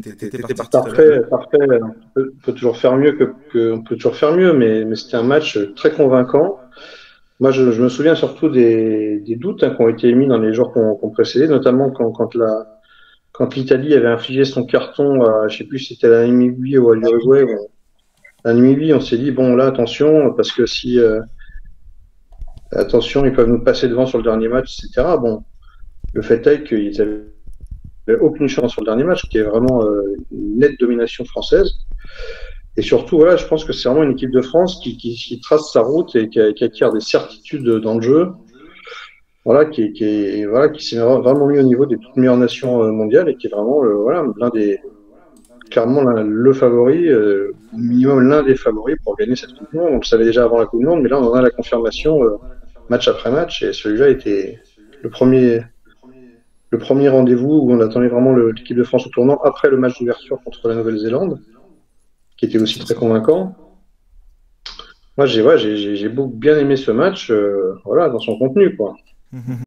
T'étais parti. Parfait, parfait. On peut, toujours faire mieux que, on peut toujours faire mieux, mais, mais c'était un match très convaincant. Moi, je, je me souviens surtout des, des doutes hein, qui ont été émis dans les jours qu'on qu précédé, notamment quand, quand la, quand l'Italie avait infligé son carton, à, je sais plus si c'était à la Namibie ou à l'Uruguay. À la Namibie, on s'est dit bon là, attention, parce que si euh, attention, ils peuvent nous passer devant sur le dernier match, etc. Bon, le fait est qu'ils avaient aucune chance sur le dernier match, qui est vraiment euh, une nette domination française. Et surtout, voilà, je pense que c'est vraiment une équipe de France qui, trace sa route et qui, qui, acquiert des certitudes dans le jeu. Voilà, qui, qui, voilà, qui s'est vraiment mis au niveau des toutes meilleures nations euh, mondiales et qui est vraiment euh, voilà, l'un des, clairement le favori, euh, au minimum l'un des favoris pour gagner cette Coupe du Monde. On le savait déjà avant la Coupe du Monde, mais là on en a la confirmation euh, match après match et celui-là était le premier, le premier rendez-vous où on attendait vraiment l'équipe de France au tournant après le match d'ouverture contre la Nouvelle-Zélande, qui était aussi très convaincant. Moi j'ai ouais, j'ai bien aimé ce match, euh, voilà, dans son contenu quoi.